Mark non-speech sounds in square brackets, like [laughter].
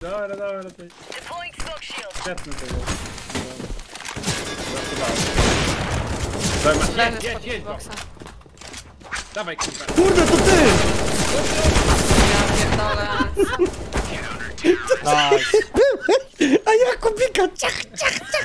Dobra, dobra, to Deploying smoke shield. świetny to jest. Dobra, Leży jedź, jedź, spod go. boxa. Dawaj, kurwa. Kurde, to ty! Ja pierdolę. [laughs] A ja kubika, ciach, ciach, ciach.